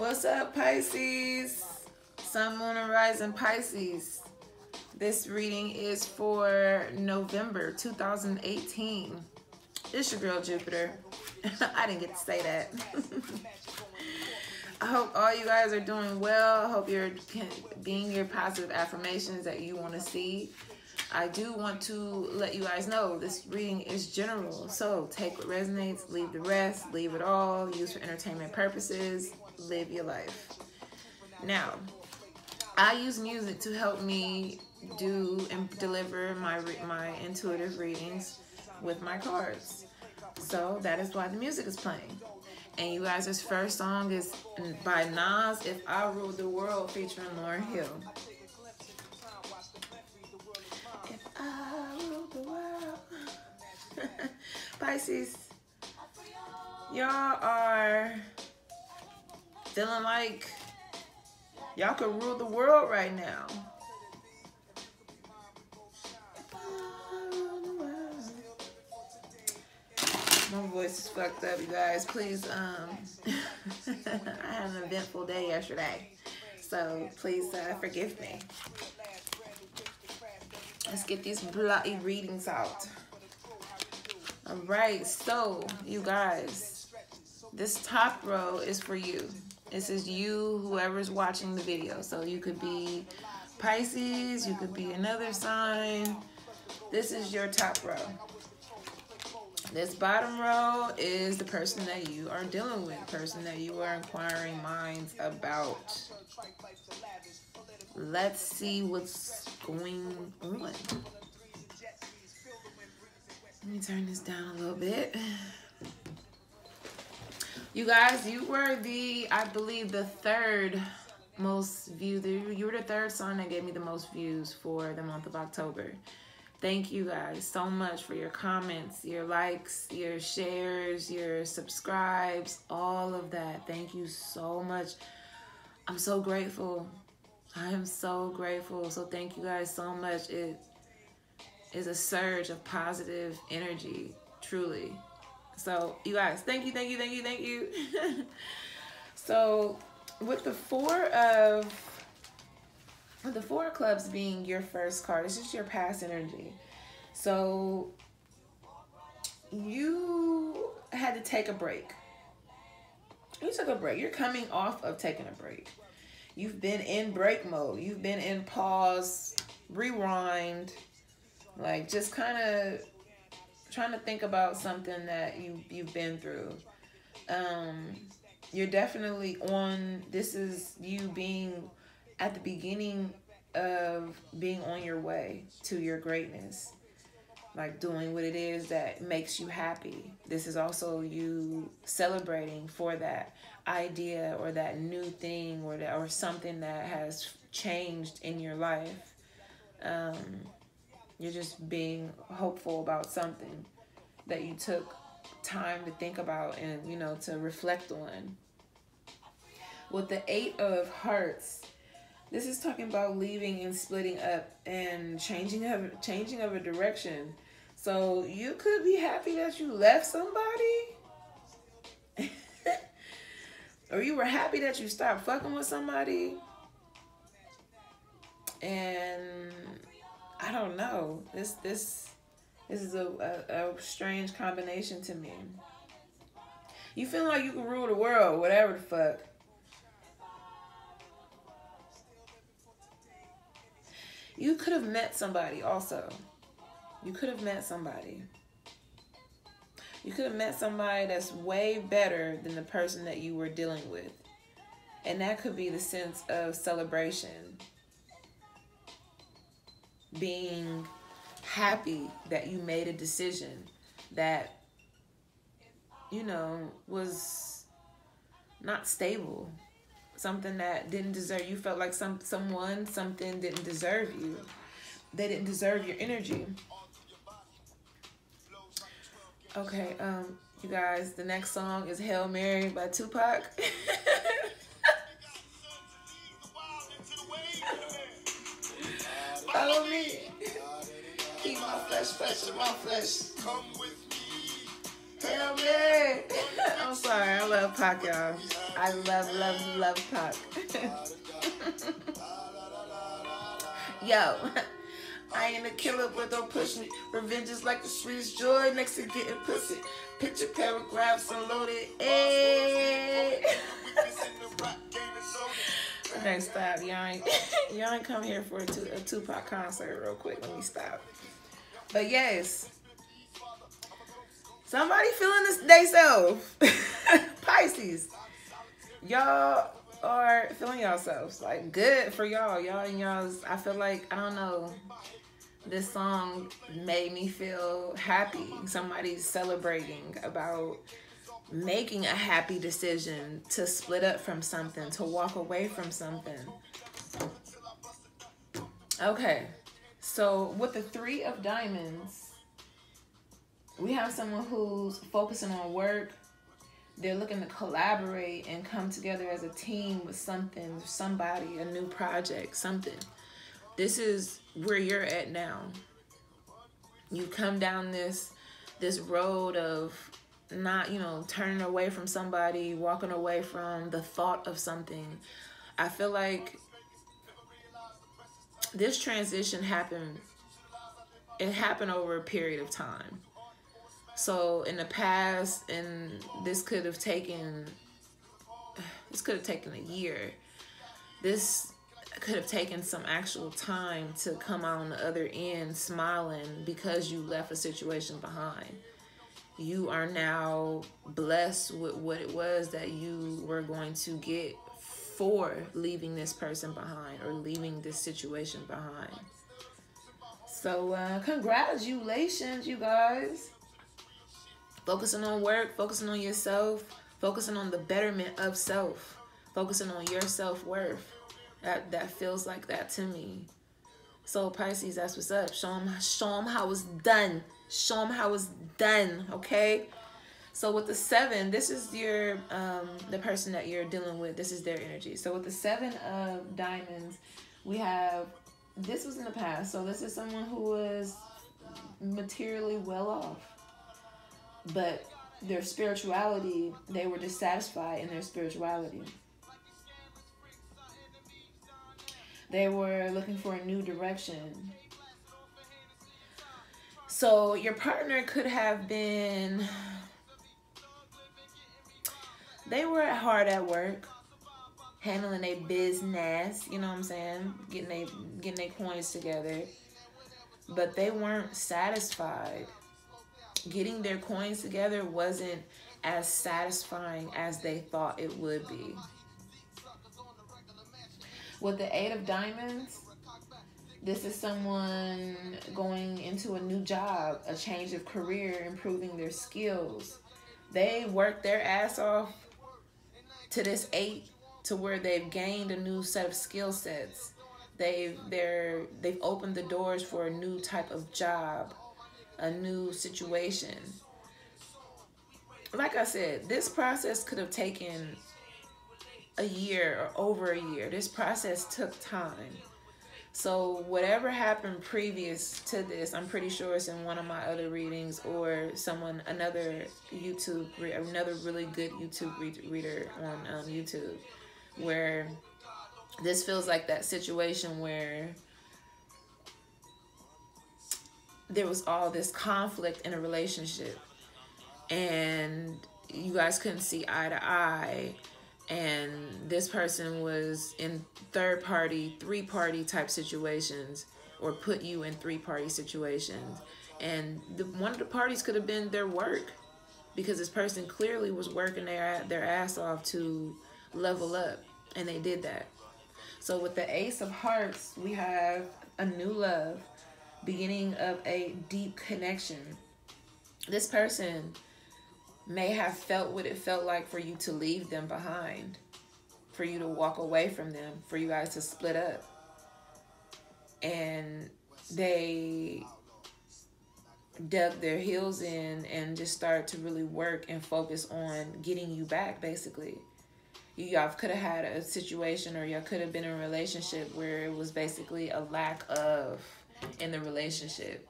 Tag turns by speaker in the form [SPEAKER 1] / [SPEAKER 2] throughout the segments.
[SPEAKER 1] What's up, Pisces? Sun, Moon, and Rising Pisces. This reading is for November 2018. It's your girl Jupiter. I didn't get to say that. I hope all you guys are doing well. I hope you're being your positive affirmations that you want to see. I do want to let you guys know this reading is general. So take what resonates, leave the rest, leave it all, use for entertainment purposes, live your life. Now, I use music to help me do and deliver my my intuitive readings with my cards. So that is why the music is playing. And you guys' first song is by Nas, If I Ruled the World, featuring Lauryn Hill. If I rule the world. Pisces, y'all are feeling like y'all could rule the world right now. My voice is fucked up, you guys. Please, um, I had an eventful day yesterday, so please uh, forgive me. Let's get these bloody readings out. All right, so you guys, this top row is for you. This is you, whoever's watching the video. So you could be Pisces, you could be another sign. This is your top row. This bottom row is the person that you are dealing with, person that you are inquiring minds about. Let's see what's going on. Let me turn this down a little bit. You guys, you were the, I believe, the third most viewed. You were the third song that gave me the most views for the month of October. Thank you guys so much for your comments, your likes, your shares, your subscribes, all of that. Thank you so much. I'm so grateful. I am so grateful. So thank you guys so much. It is a surge of positive energy, truly. So, you guys, thank you, thank you, thank you, thank you. so, with the four of the four clubs being your first card, it's just your past energy. So, you had to take a break. You took a break. You're coming off of taking a break. You've been in break mode. You've been in pause, rewind, like just kind of trying to think about something that you you've been through. Um, you're definitely on. This is you being at the beginning of being on your way to your greatness like doing what it is that makes you happy. This is also you celebrating for that idea or that new thing or that or something that has changed in your life. Um, you're just being hopeful about something that you took time to think about and, you know, to reflect on. With the Eight of Hearts, this is talking about leaving and splitting up and changing of changing of a direction. So you could be happy that you left somebody. or you were happy that you stopped fucking with somebody. And I don't know. This this this is a, a, a strange combination to me. You feel like you can rule the world, whatever the fuck. You could have met somebody also. You could have met somebody. You could have met somebody that's way better than the person that you were dealing with. And that could be the sense of celebration being happy that you made a decision that you know was not stable. Something that didn't deserve you felt like some someone something didn't deserve you. They didn't deserve your energy. Okay um you guys the next song is hail mary by tupac Follow me. Keep my flesh, flesh of my flesh. Come with me Hell yeah. I'm sorry. I love Pac, y'all. I love, love, love Pac. Yo. I ain't a killer, but don't push me. Revenge is like the sweetest joy next to getting pussy. Picture paragraphs unloaded. Eh. Hey. okay, stop. Y'all ain't, y'all ain't come here for a, two, a Tupac concert real quick. Let me stop. But yes. Somebody feeling this day self. Pisces. Y'all are feeling yourselves. Like good for y'all. Y'all and y'all's I feel like I don't know this song made me feel happy. Somebody's celebrating about making a happy decision to split up from something, to walk away from something. Okay, so with the three of diamonds, we have someone who's focusing on work. They're looking to collaborate and come together as a team with something, somebody, a new project, something. This is where you're at now. You come down this this road of not, you know, turning away from somebody, walking away from the thought of something. I feel like this transition happened it happened over a period of time. So in the past and this could have taken this could have taken a year. This could have taken some actual time to come out on the other end smiling because you left a situation behind. You are now blessed with what it was that you were going to get for leaving this person behind or leaving this situation behind. So, uh, congratulations, you guys. Focusing on work, focusing on yourself, focusing on the betterment of self, focusing on your self worth that that feels like that to me. So Pisces, that's what's up. Show them, show them how it's done. Show them how it's done. Okay. So with the seven, this is your um the person that you're dealing with. This is their energy. So with the seven of diamonds, we have this was in the past. So this is someone who was materially well off, but their spirituality, they were dissatisfied in their spirituality. They were looking for a new direction. So your partner could have been they were hard at work, handling their business, you know what I'm saying? Getting they getting their coins together. But they weren't satisfied. Getting their coins together wasn't as satisfying as they thought it would be. With the Eight of Diamonds, this is someone going into a new job, a change of career, improving their skills. They work their ass off to this eight to where they've gained a new set of skill sets. They've they're they've opened the doors for a new type of job, a new situation. Like I said, this process could have taken a year or over a year. This process took time. So whatever happened previous to this, I'm pretty sure it's in one of my other readings or someone, another YouTube, another really good YouTube reader on um, YouTube, where this feels like that situation where there was all this conflict in a relationship and you guys couldn't see eye to eye and this person was in third party, three party type situations, or put you in three party situations. And the, one of the parties could have been their work because this person clearly was working their, their ass off to level up, and they did that. So with the Ace of Hearts, we have a new love, beginning of a deep connection. This person may have felt what it felt like for you to leave them behind, for you to walk away from them, for you guys to split up. And they dug their heels in and just started to really work and focus on getting you back, basically. You y'all could have had a situation or y'all could have been in a relationship where it was basically a lack of in the relationship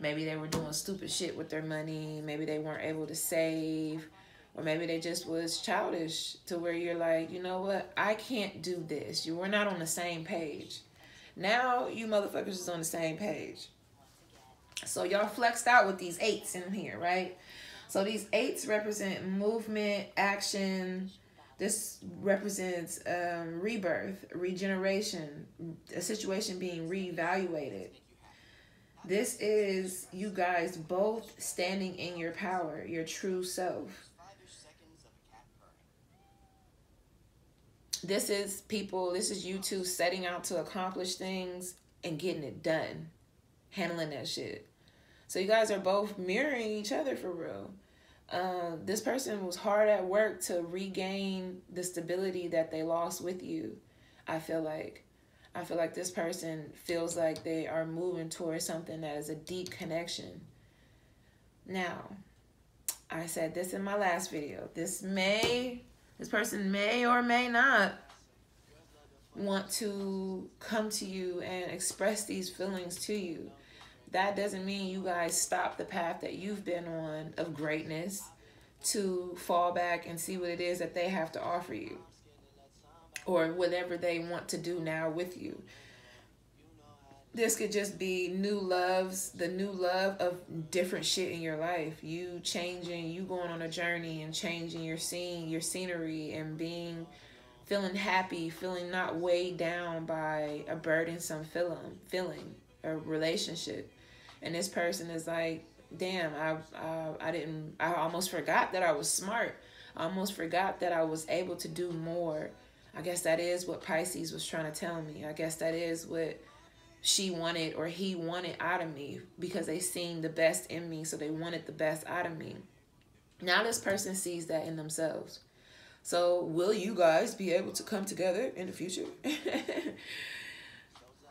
[SPEAKER 1] Maybe they were doing stupid shit with their money. Maybe they weren't able to save. Or maybe they just was childish to where you're like, you know what? I can't do this. You were not on the same page. Now you motherfuckers is on the same page. So y'all flexed out with these eights in here, right? So these eights represent movement, action. This represents um, rebirth, regeneration, a situation being reevaluated. This is you guys both standing in your power, your true self. This is people, this is you two setting out to accomplish things and getting it done, handling that shit. So you guys are both mirroring each other for real. Uh, this person was hard at work to regain the stability that they lost with you. I feel like. I feel like this person feels like they are moving towards something that is a deep connection. Now, I said this in my last video. This may, this person may or may not want to come to you and express these feelings to you that doesn't mean you guys stop the path that you've been on of greatness to fall back and see what it is that they have to offer you or whatever they want to do now with you. This could just be new loves, the new love of different shit in your life. You changing, you going on a journey and changing your scene, your scenery and being feeling happy, feeling not weighed down by a burdensome feeling, feeling, a relationship and this person is like damn i uh, i didn't i almost forgot that i was smart i almost forgot that i was able to do more i guess that is what pisces was trying to tell me. I guess that is what she wanted or he wanted out of me because they seen the best in me so they wanted the best out of me. Now this person sees that in themselves. So will you guys be able to come together in the future?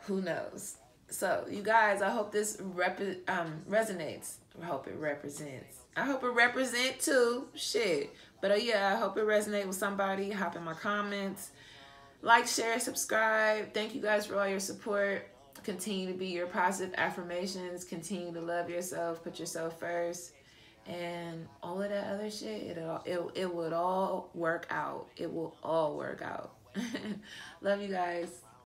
[SPEAKER 1] Who knows? So, you guys, I hope this um resonates. I hope it represents. I hope it represent too. Shit. But uh, yeah, I hope it resonate with somebody. Hop in my comments. Like, share, subscribe. Thank you guys for all your support. Continue to be your positive affirmations. Continue to love yourself. Put yourself first. And all of that other shit, it, it, it would all work out. It will all work out. love you guys.